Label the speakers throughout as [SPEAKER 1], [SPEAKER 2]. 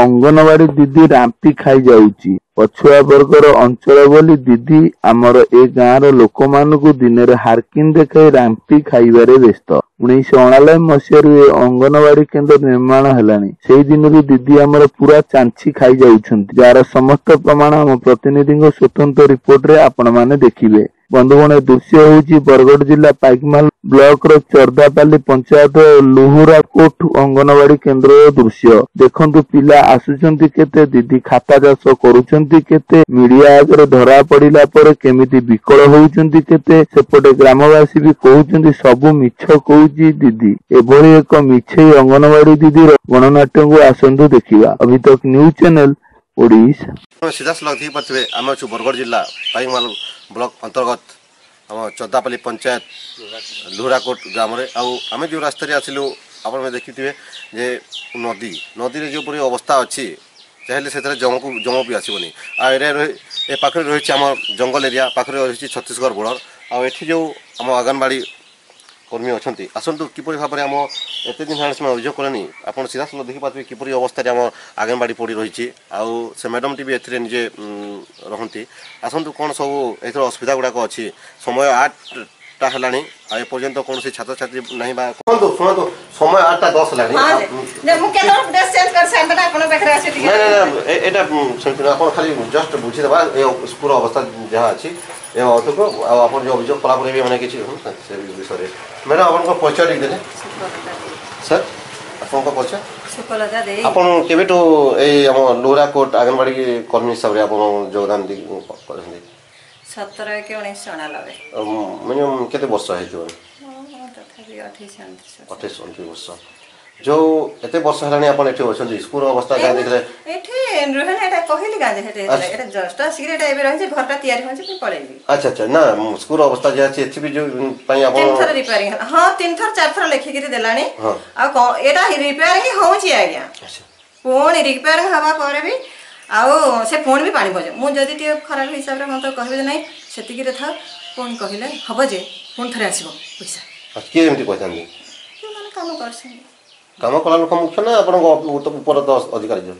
[SPEAKER 1] ଅଙ୍ଗନବାଡ଼ି ଦିଦି ରାମ୍ପି ଖାଇ ଯାଉଛି ପଛୁଆ ବର୍ଗର ଅଞ୍ଚଳ ବୋଲି ଦିଦି ଆମର ଏ ଗାଁର ଲୋକମାନଙ୍କୁ ଦିନରେ ହାର୍କିନ ଦେଖାଇ ରାମ୍ପି ଖାଇବାରେ ବ୍ୟସ୍ତ ଉଣେଇଶହ ଅଣାନବେ ମସିହାରୁ ଏ ଅଙ୍ଗନବାଡ଼ି କେନ୍ଦ୍ର ନିର୍ମାଣ ହେଲାଣି ସେଇ ଦିନରୁ ଦିଦି ଆମର ପୁରା ଚାଞ୍ଚି ଖାଇ ଯାଉଛନ୍ତି ଯାହାର ସମସ୍ତ ପ୍ରମାଣ ଆମ ପ୍ରତିନିଧିଙ୍କ ସ୍ୱତନ୍ତ୍ର ରିପୋର୍ଟରେ ଆପଣମାନେ ଦେଖିବେ ବନ୍ଧୁଗଣ ଦୃଶ୍ୟ ହେଉଛି ବରଗଡ଼ ଜିଲ୍ଲା ପାଇକମାଲ ବ୍ଲକ ର ଚର୍ଦ୍ଦାପାଲି ପଞ୍ଚାୟତ ଲୁହୁରାକୋଟ ଅଙ୍ଗନବାଡ଼ି କେନ୍ଦ୍ର ଦୃଶ୍ୟ ଦେଖନ୍ତୁ ପିଲା ଆସୁଛନ୍ତି କେତେ ଦିଦି ଖାତା ଚାଷ କରୁଛନ୍ତି କେତେ ମିଡିଆ ଆଗରେ ଧରା ପଡିଲା ପରେ କେମିତି ବିକଳ ହେଉଛନ୍ତି କେତେ ସେପଟେ ଗ୍ରାମବାସୀ ବି କହୁଛନ୍ତି ସବୁ ମିଛ କହୁଛି ଦିଦି ଏଭଳି ଏକ ମିଛେଇ ଅଙ୍ଗନବାଡ଼ି ଦିଦିର ଗଣନାଟ୍ୟକୁ ଆସନ୍ତୁ ଦେଖିବା ଅଭିତକ ନ୍ୟୁଜ ଚ୍ୟାନେଲ ଓଡ଼ିଶା
[SPEAKER 2] ଆମେ ସିଧାସଳଖ ଦେଖିପାରୁଥିବେ ଆମେ ଅଛୁ ବରଗଡ଼ ଜିଲ୍ଲା ପାଇକମାଲ ବ୍ଲକ ଅନ୍ତର୍ଗତ ଆମ ଚଦାପାଲି ପଞ୍ଚାୟତ ଲୁହୁରାକୋଟ ଗ୍ରାମରେ ଆଉ ଆମେ ଯେଉଁ ରାସ୍ତାରେ ଆସିଲୁ ଆପଣମାନେ ଦେଖିଥିବେ ଯେ ନଦୀ ନଦୀରେ ଯେଉଁପରି ଅବସ୍ଥା ଅଛି ଚାହିଁଲେ ସେଥିରେ ଜମକୁ ଜମ ବି ଆସିବନି ଆଉ ଏରିଆ ଏ ପାଖରେ ରହିଛି ଆମ ଜଙ୍ଗଲ ଏରିଆ ପାଖରେ ରହିଛି ଛତିଶଗଡ଼ ବର୍ଡ଼ର ଆଉ ଏଠି ଯେଉଁ ଆମ ଅଙ୍ଗନବାଡ଼ି কর্মী অনেক আসন্তু কিপর ভাবে আমার এত দিন হলে সে অভিযোগ কলে আপনার সিধা সিধাসল দেখিপারে কিপর অবস্থায় আমার আঙ্গনবাড়ি পড়ি রয়েছে আউ সে ম্যাডামটি বি এতে নিজে রহতি আসন্তু কোণ সব এর অসুবিধা গুড়াক অছি সময় আটটা হলানি আর এপর্যন্ত কোণী ছাত্রছাত্রী না বা শুনতু
[SPEAKER 3] শুনতু সময়
[SPEAKER 2] আটটা
[SPEAKER 3] দশ হলানি এটা আপনার খালি জস্ট বুঝি দেবা এই স্কুল
[SPEAKER 2] অবস্থা যা আছে ଏ ଅତକୁ আপনার যে অভিযোগ ଅଭିଯୋଗ କଲାପରେ কিছু সে বিষয়ে ମ୍ୟାଡ଼ାମ୍ ଆପଣଙ୍କ ପରିଚୟ ଦେଇଦେଲେ ସାର୍ ଆପଣଙ୍କ ପରିଚୟ ଆପଣ କେବେଠୁ ଏଇ ଆମ ଲୋରା କୋର୍ଟ ଅଙ୍ଗନବାଡ଼ି କର୍ମୀ ହିସାବରେ ଆପଣ ଯୋଗଦାନ ଦେଇ କରିଛନ୍ତି
[SPEAKER 3] ସତର କି ଉଣେଇଶ ଅଣାନବେ
[SPEAKER 2] ମିନିମମ୍ କେତେ ବର୍ଷ
[SPEAKER 3] ହେଇଯିବ ଅଠେଇଶ ଅଣତିରିଶ
[SPEAKER 2] ବର୍ଷ ଯୋଉ ଏତେ ବର୍ଷ ହେଲାଣି ଆପଣ ଏଠି ଅଛନ୍ତି ସ୍କୁଲ ଅବସ୍ଥା ଗାଁ ଦେଇଥିଲେ
[SPEAKER 3] ଏଠି ରୁହେ ଏଟା କହିଲି ଗାଁ ଯେ ଏଟା ଜଷ୍ଟ ଆସିକିରି ଏଟା ଏବେ ରହିଛି ଘରଟା ତିଆରି ହେଉଛି ମୁଁ ପଳେଇବି
[SPEAKER 2] ଆଚ୍ଛା ଆଚ୍ଛା ନା ସ୍କୁଲ ଅବସ୍ଥା ଯାହା ଅଛି ଏଠି ବି ଯୋଉ ପାଇଁ ଆପଣ
[SPEAKER 3] ତିନି ଥର ରିପେୟାରିଂ ହେଲା ହଁ ତିନି ଥର ଚାରି ଥର ଲେଖିକିରି ଦେଲାଣି ଆଉ କଣ ଏଟା ରିପେୟାରିଂ ହେଉଛି ଆଜ୍ଞା ପୁଣି ରିପେୟାରିଂ ହେବା ପରେ ବି ଆଉ ସେ ପୁଣି ବି ପାଣି ପକାଏ ମୁଁ ଯଦି ଟିକେ ଖରାପ ହିସାବରେ ମୋତେ କହିବେ ଯେ ନାହିଁ ସେତିକିରେ ଥାଉ ପୁଣି କହିଲେ ହବ ଯେ ପୁଣି ଥରେ ଆସିବ ପଇସା
[SPEAKER 2] କିଏ ଏମିତି
[SPEAKER 3] କହିଛନ୍ତି କାମ କରିଛନ୍ତି
[SPEAKER 2] କାମ କଳାଲୋକ ମୁଖ୍ୟ ନା ଆପଣଙ୍କ ଉପର ଅଧିକାରୀ ଯେଉଁ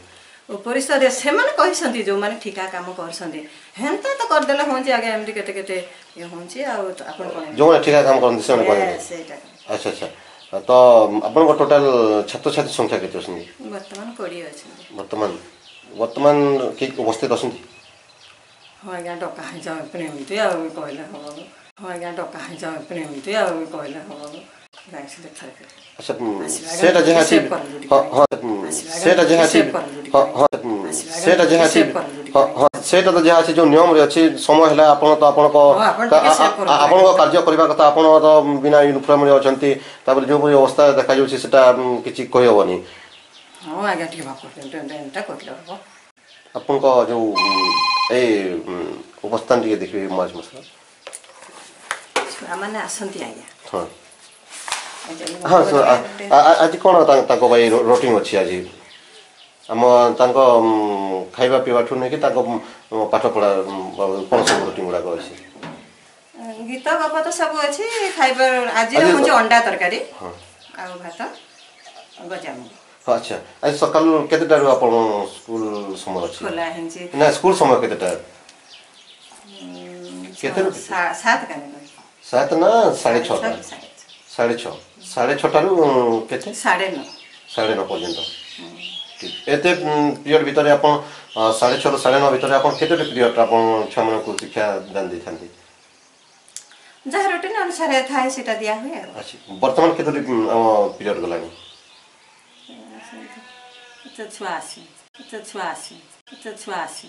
[SPEAKER 3] উপরিষদে সেমানে কহিছন্তি যোমানে ঠিকা কাম করছন্তি হেনতা তো কর দেলে
[SPEAKER 2] হোঞ্চি আগে এমতি কেতে কেতে
[SPEAKER 3] ইয়ে
[SPEAKER 2] হোঞ্চি
[SPEAKER 3] আউ
[SPEAKER 2] আপন কোন যোমানে ঠিকা কাম করন্তি সেমানে কোন সেটা
[SPEAKER 3] আচ্ছা আচ্ছা তো
[SPEAKER 2] আপনক টোটাল ছাত্র ছাত্রী সংখ্যা
[SPEAKER 3] কেতে অছন্তি বর্তমান 20 অছন্তি বর্তমান বর্তমান কি অবস্থিত অছন্তি হয় গা ডকা হই যাও প্রেমতে আউ কইলে হবো হয়
[SPEAKER 2] গা ডকা
[SPEAKER 3] হই
[SPEAKER 2] যাও
[SPEAKER 3] প্রেমতে
[SPEAKER 2] আউ কইলে
[SPEAKER 3] হবো সেটা জেহাসিব
[SPEAKER 2] সেটা জেহাসিব সেটা
[SPEAKER 3] জেহাসিব সেটা
[SPEAKER 2] তো ଯାହା ଅଛି ଯେଉଁ ନିୟମରେ ଅଛି ସମୟ ହେଲା ଆପଣ ତ ଆପଣଙ୍କ ଆପଣଙ୍କ କାର୍ଯ୍ୟ କରିବା କଥା ଆପଣ ତ ବିନା ୟୁନିଫର୍ମରେ ଅଛନ୍ତି ତାପରେ ଯେଉଁପରି ଅବସ୍ଥା ଦେଖାଯାଉଛି ସେଟା କିଛି କହିହେବନି ଆପଣଙ୍କ ଯେଉଁ ଏଇ ଅବସ୍ଥାନ ଟିକେ ଦେଖିବେ ମାଛ ମସଲା
[SPEAKER 3] ଛୁଆମାନେ ଆସନ୍ତି ଆଜ୍ଞା
[SPEAKER 2] ହଁ ହଁ ଆଜି କ'ଣ ତାଙ୍କ ପାଇଁ ରୋଟିନ୍ ଅଛି ଆଜି ଆମ ତାଙ୍କ ଖାଇବା ପିଇବାଠୁ ନେଇକି ତାଙ୍କ ପାଠପଢ଼ା କ'ଣ ସବୁ ରୋଟିନ୍ ଗୁଡ଼ାକ ଅଛି
[SPEAKER 3] ଗୀତ ଗପ ତ ସବୁ ଅଛି ଖାଇବା
[SPEAKER 2] ଆଜି
[SPEAKER 3] ହେଉଛି ଅଣ୍ଡା ତରକାରୀ ଆଉ ଭାତ ଗଜାମୁଗ
[SPEAKER 2] ଆଚ୍ଛା ଆଜି ସକାଳୁ କେତେଟାରୁ ଆପଣ ସ୍କୁଲ ସମୟ ଅଛି ନା ସ୍କୁଲ ସମୟ କେତେଟା କେତେ
[SPEAKER 3] ସାତ
[SPEAKER 2] ନା ସାଢ଼େ ଛଅଟା ସାଢ଼େ ଛଅ ସାଢ଼େ ଛଅଟାରୁ କେତେ
[SPEAKER 3] ସାଢ଼େ ନଅ
[SPEAKER 2] ସାଢ଼େ ନଅ ପର୍ଯ୍ୟନ୍ତ ଏତେ ପିରିୟଡ଼ ଭିତରେ ଆପଣ ସାଢ଼େ ଛଅରୁ ସାଢ଼େ ନଅ ଭିତରେ ଆପଣ କେତୋଟି ପିରିୟଡ଼ରେ ଆପଣ ଛୁଆମାନଙ୍କୁ ଶିକ୍ଷାଦାନ ଦେଇଥାନ୍ତି
[SPEAKER 3] ଯାହା ରୁଟିନ୍ ଅନୁସାରେ ଥାଏ ସେଇଟା ଦିଆ ହୁଏ ଆଉ
[SPEAKER 2] ଆଚ୍ଛା ବର୍ତ୍ତମାନ କେତୋଟି ଆମ ପିରିୟଡ଼ ଗଲାଣି
[SPEAKER 3] ଛୁଆ ଆସି ଛୁଆ ଆସି ଛୁଆ ଆସି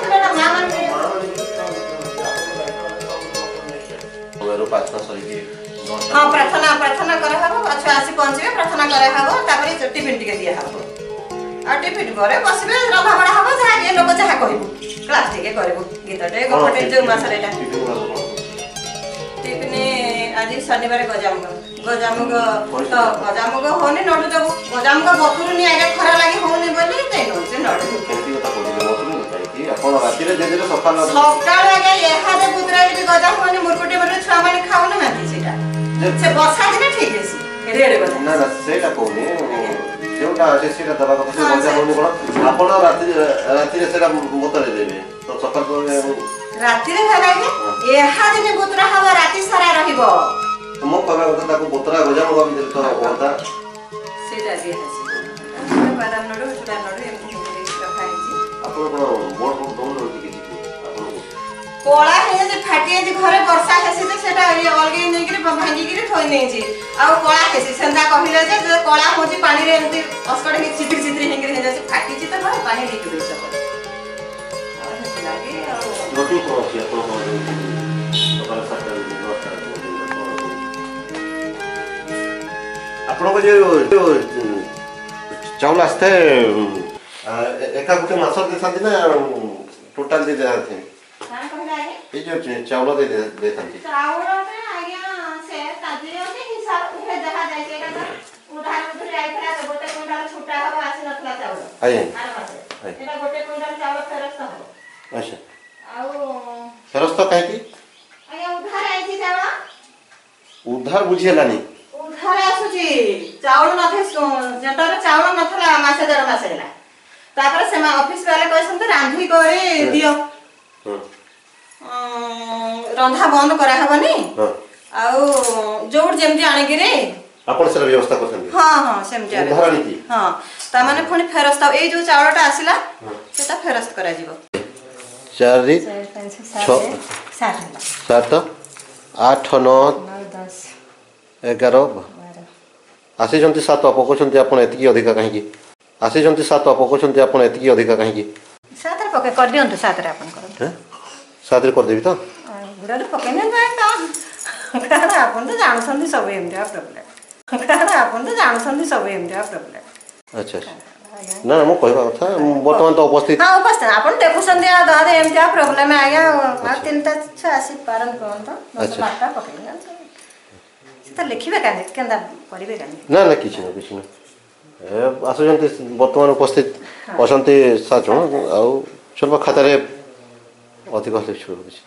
[SPEAKER 3] ହଁ ପ୍ରାର୍ଥନା ପ୍ରାର୍ଥନା କରାହବ ଛୁଆ ଆସି ପହଞ୍ଚିବେ ପ୍ରାର୍ଥନା କରାହବ ତାପରେ ଟିଫିନ୍ ଟିକେ ଦିଆହବ ଆଉ ଟିଫିନ୍ ପରେ ବସିବେ ରନ୍ଧାବଢ଼ା ହବ ଯାହା ଇଏ ଲୋକ ଯାହା କହିବୁ କ୍ଲାସ୍ ଟିକେ କରିବୁ ଗୀତଟେ ଗପଟେ ଯେଉଁ ମାସରେ ଏଇଟା
[SPEAKER 2] ଟିଫିନ୍
[SPEAKER 3] ଆଜି ଶନିବାର ଗଜାମୁଗ ଗଜାମୁଗ ତ ଗଜାମୁଗ ହଉନି ନଡ଼ୁ ଦେବୁ ଗଜାମୁଗ ବତୁରୁ ନି ଆଜ୍ଞା ଖରା ଲାଗି ହଉନି ବୋଲି ଦେଇ ନଡ଼ୁ
[SPEAKER 2] ସକାଳୁ
[SPEAKER 3] ଆଜ୍ଞା ଏହା ଦେବୁ ଗଜାମୁଗ ମୁର୍କୁଟି ବୋଲି ଛୁଆମାନେ ଖାଉନୁ ନାହାନ୍ତି ସେ ବର୍ଷା ଦିନେ ଠିକ୍ ଅଛି
[SPEAKER 2] ନା ନା ସେଇଟା କହୁନି ଯେଉଁଟା ଅଛି ସେଇଟା ଦେବା କଥା ସେ ମଜା ହଉନି କ'ଣ ଆପଣ ରାତି ରାତିରେ ସେଇଟା ବତୁରେଇ ଦେବେ ତ ସକାଳୁ
[SPEAKER 3] ରାତିରେ ହେଲା କି ଏହା ଦିନେ ବୁତୁରା ହବ ରାତି ସାରା ରହିବ
[SPEAKER 2] ମୁଁ କହିବା କଥା ତାକୁ ବୁତୁରା ଗଜା ମୁଁ ଭାବି ଦେଲି ତ ହୁଅନ୍ତା
[SPEAKER 3] ସେଇଟା ଦିଆ ହେଇଛି ବାଦାମ ନଡ଼ୁ ଚୁଡ଼ା ନଡ଼ୁ ଏମିତି ରଖା ହେଇଛି
[SPEAKER 2] ଆପଣ କ'ଣ ବୋର୍ଡ଼ ବୋର୍ଡ଼ ଦଉନାହାନ୍ତି କିଛି ଆପଣଙ୍କୁ
[SPEAKER 3] କଳା ହେଇଯାଉଛି ফাটিয়ে ঘরে বর্ষা আসে সেটা ଭାଙ୍ଗିକିରି ଥୋଇ ନେଇଛି ଆଉ କଳା ହେସି ସେନ୍ତା କହିଲେ ଯେ କଳା ହେଉଛି ପାଣିରେ ଏମିତି ଅସ୍କଟ ହେଇକି ଚିତ୍ରି ଚିତ୍ରି ହେଇକିରି ହେଇଯାଉଛି ଫାଟିଛି ତ ନୁହଁ ପାଣି ଲିକ୍ୟୁଡ଼ ହିସାବ ସେଥିଲାଗି ଆଉ
[SPEAKER 2] ଆପଣଙ୍କ ଯୋଉ ଚାଉଳ ଆସିଥାଏ ଏକା ଗୋଟେ ମାସ ଦେଇଥାନ୍ତି ନା ଟୋଟାଲ ଦେଇଥାନ୍ତି ଏଇ ଯୋଉ ଚାଉଳ ଦେଇଥାନ୍ତି
[SPEAKER 3] ଚାଉଳ ଯେ ଅଛି ହିସାବରେ ଯାହା ଯାଇଛି ଏଇଟା ତ ଉଦାହରଣ ଧରି ଯାଇଥିଲା ତ ଗୋଟେ କୁଇଣ୍ଟାଲ ଛୁଟା ହବ ଆସିନଥିଲା ଚାଉଳ ଏଇଟା ଗୋଟେ କୁଇଣ୍ଟାଲ ଚାଉଳ ଫେରସ୍ତ ହବ ଆଉ
[SPEAKER 2] ଫେରସ୍ତ କାହିଁକି
[SPEAKER 3] ଆଜ୍ଞା ଉଧାର ଆଇଛି ଚାଉଳ
[SPEAKER 2] ଉଧାର ବୁଝି ହେଲାନି
[SPEAKER 3] ଉଧାର ଆସୁଛି ଚାଉଳ ନଥାଏ ଜେଣ୍ଟରେ ଚାଉଳ ନଥିଲା ମାସେ ଦେଢ଼ ମାସ ହେଲା ତାପରେ ସେ ଅଫିସ ବାଲା କହିଛନ୍ତି ରାନ୍ଧି କରି ଦିଅ ରନ୍ଧା ବନ୍ଦ କରାହେବନି ଆଉ ଯୋଉଠି ଯେମିତି ଆଣିକିରି
[SPEAKER 2] ଆପଣ ସେଟା ବ୍ୟବସ୍ଥା କରିଛନ୍ତି
[SPEAKER 3] ହଁ ହଁ ସେମିତି
[SPEAKER 2] ଧରଣୀତି
[SPEAKER 3] ହଁ ତାମାନେ ପୁଣି ଫେରସ୍ତ ଏଇ ଯୋଉ ଚାଉଳଟା ଆସିଲା ସେଟା ଫେରସ୍ତ କରାଯିବ
[SPEAKER 2] ଚାରି ଛଅ
[SPEAKER 3] ସାତ
[SPEAKER 2] ଆଠ ନଅ ଏଗାର ଆସିଛନ୍ତି ସାତ ପକାଉଛନ୍ତି ଆପଣ ଏତିକି ଅଧିକା କାହିଁକି ଆସିଛନ୍ତି ସାତ ପକାଉଛନ୍ତି ଆପଣ ଏତିକି ଅଧିକା କାହିଁକି
[SPEAKER 3] ସାତରେ ପକାଇ କରିଦିଅନ୍ତୁ ସାତରେ ଆପଣ କରନ୍ତୁ
[SPEAKER 2] ସାତରେ କରିଦେବି ତ
[SPEAKER 3] ଗୁଡ଼ାରୁ ପକାଇ कारण आपण तर जाणसंधी सवय येते आपल्याला कारण
[SPEAKER 2] आपण तर जाणसंधी सवय येते आपल्याला अच्छा না না মু কইবা
[SPEAKER 3] কথা বর্তমান তো উপস্থিত হ্যাঁ উপস্থিত আপন দেখুছেন যে দাদা এমতে প্রবলেম আয়া আর তিনটা ছ
[SPEAKER 2] আসি
[SPEAKER 3] পারন কোন তো পাটা পকাইগা সেটা লিখিবে কেন কেনদা করিবে
[SPEAKER 2] কেন না না কিছু না কিছু না আসুচନ୍ତି ବର୍ତ୍ତମାନ ଉପସ୍ଥିତ ଅଛନ୍ତି ସାଜୁ ଆଉ ସ୍ୱଳ୍ପ ଖାତାରେ ଅଧିକ ଲେଖି ରହୁଛି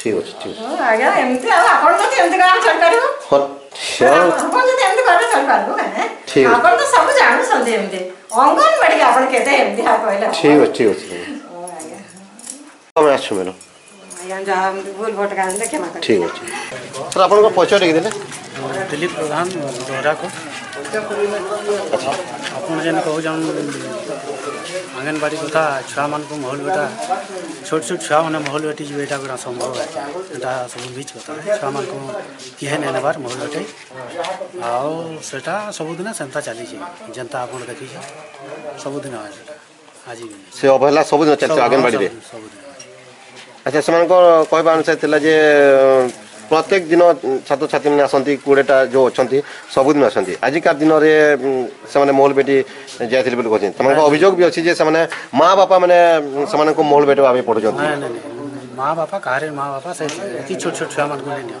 [SPEAKER 2] ঠিক ଅଛି ଠିକ ଠିକ ଅଛି ଠିକ ଅଛି ତମେ ଆସୁ ମ୍ୟାଡ଼ାମ୍ ଠିକ ଅଛି ସାର୍ ଆପଣଙ୍କ ପରିଚୟ ଦେଖିଦେଲେ
[SPEAKER 4] ଦିଲ୍ଲୀପ ପ୍ରଧାନ ଦୋହରାକୁ ଆପଣ ଯେନ୍ କହୁଛନ୍ आंगनबाड़ी कथा छुआ मान महल बेटा छोट छोट छुआ मैंने महल बेटी जी बेटा गोटा संभव है यहाँ सब बीच कथा छुआ मान किए नहीं नबार महल बेटे आटा सबुदिन सेन्ता चली जेन्ता आप देखी
[SPEAKER 2] सबुदिन आज से अवहेला
[SPEAKER 4] सबुदिन
[SPEAKER 2] चलते
[SPEAKER 4] आंगनबाड़ी सबुदिन
[SPEAKER 2] अच्छा से कहवा अनुसार था जे প্রত্যেক দিন ছাত্রছাত্রীମାନେ আসନ୍ତି କୋଡ଼ିଏଟା ଯେଉଁ ଅଛନ୍ତି ସବୁଦିନ ଆସନ୍ତି ଆଜିକା ଦିନରେ ସେମାନେ ମହୁଲ ବେଟି ଯାଇଥିଲେ ବୋଲି କହୁଛନ୍ତି ସେମାନଙ୍କ ଅଭିଯୋଗ ବି ଅଛି ଯେ ସେମାନେ ମା ବାପା ମାନେ ସେମାନଙ୍କୁ ମହୁଲ ବେଟି ଭାବେ ପଢ଼ୁଛନ୍ତି
[SPEAKER 4] ମା ବାପା କାହାରି ମା ବାପା ସେ ଛୋଟ ଛୋଟ ଛୁଆମାନଙ୍କୁ ନେଇ ନିଅ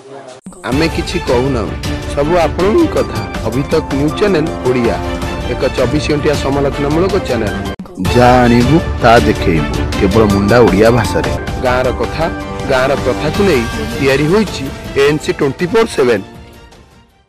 [SPEAKER 1] ଆମେ କିଛି କହୁନାହୁଁ ସବୁ ଆପଣଙ୍କ କଥା ଅଭିତକ ନ୍ୟୁଜ୍ ଚ୍ୟାନେଲ୍ ଓଡ଼ିଆ ଏକ ଚବିଶ ଘଣ୍ଟିଆ ସମାଲୋଚନାମୂଳକ ଚ୍ୟାନେଲ୍ ଯାହା ଆଣିବୁ ତାହା ଦେଖେଇବୁ କେବଳ ମୁଣ୍ଡା ଓଡ଼ିଆ ଭାଷାରେ ଗାଁର କଥା ଗାଁର ପ୍ରଥାକୁ ନେଇ ତିଆରି ହୋଇଛି ଏଏନ୍ସି ଟ୍ୱେଣ୍ଟି ଫୋର୍ ସେଭେନ୍